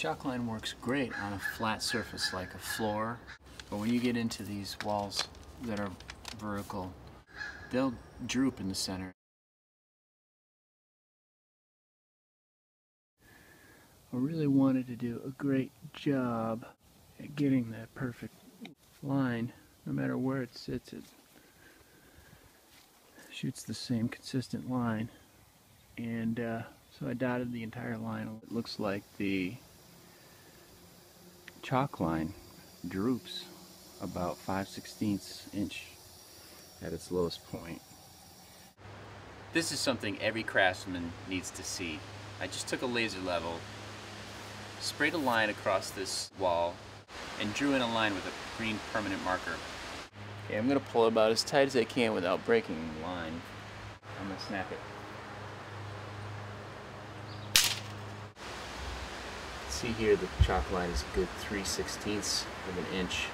Chalk line works great on a flat surface like a floor, but when you get into these walls that are vertical, they'll droop in the center. I really wanted to do a great job at getting that perfect line, no matter where it sits, it shoots the same consistent line. And uh, so I dotted the entire line. It looks like the chalk line droops about 5 16ths inch at its lowest point. This is something every craftsman needs to see. I just took a laser level, sprayed a line across this wall, and drew in a line with a green permanent marker. Okay, I'm gonna pull it about as tight as I can without breaking the line. I'm gonna snap it. See here the chalk line is a good 3 16ths of an inch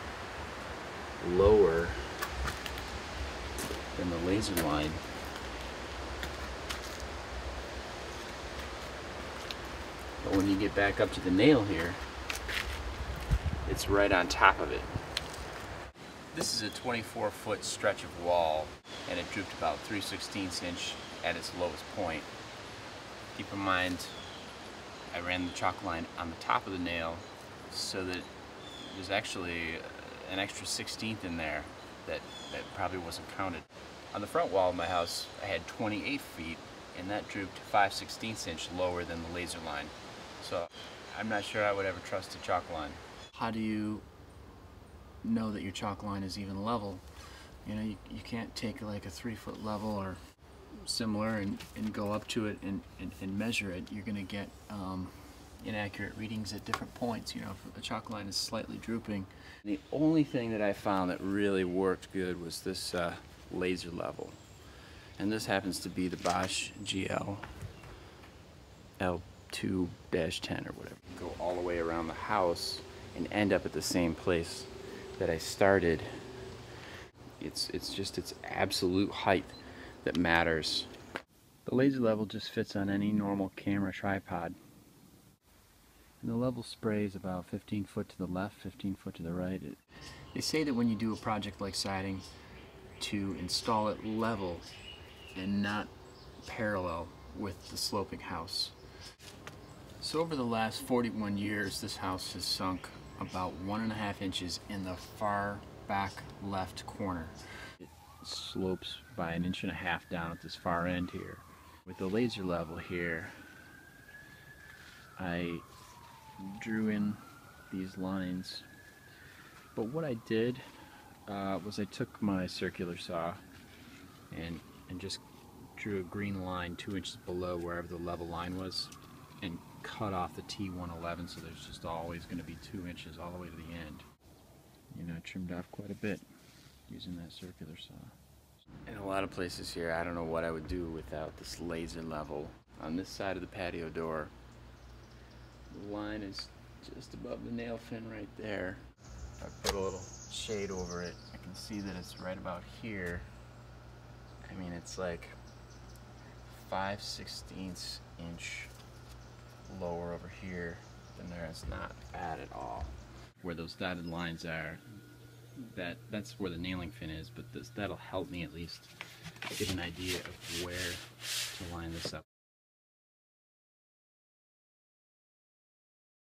lower than the laser line. But when you get back up to the nail here, it's right on top of it. This is a 24 foot stretch of wall and it drooped about 3 16 inch at its lowest point. Keep in mind, I ran the chalk line on the top of the nail so that there's actually uh, an extra 16th in there that, that probably wasn't counted. On the front wall of my house, I had 28 feet and that drooped 5 16 inch lower than the laser line. So I'm not sure I would ever trust a chalk line. How do you know that your chalk line is even level? You know, you, you can't take like a three foot level or similar and, and go up to it and, and, and measure it. You're going to get um, inaccurate readings at different points. You know, if the chalk line is slightly drooping. The only thing that I found that really worked good was this uh, laser level. And this happens to be the Bosch GL L2-10 or whatever. Go all the way around the house and end up at the same place that I started. It's, it's just its absolute height that matters. The laser level just fits on any normal camera tripod. And the level spray is about 15 foot to the left, 15 foot to the right. It, they say that when you do a project like siding, to install it level and not parallel with the sloping house. So over the last 41 years, this house has sunk about one and a half inches in the far back left corner. Slopes by an inch and a half down at this far end here. With the laser level here, I drew in these lines. But what I did uh, was I took my circular saw and, and just drew a green line two inches below wherever the level line was and cut off the T111 so there's just always going to be two inches all the way to the end. You know, trimmed off quite a bit using that circular saw. In a lot of places here, I don't know what I would do without this laser level. On this side of the patio door, the line is just above the nail fin right there. I put a little shade over it. I can see that it's right about here. I mean, it's like 5 16ths inch lower over here than there. It's not bad at all. Where those dotted lines are, that that's where the nailing fin is, but this, that'll help me at least get an idea of where to line this up.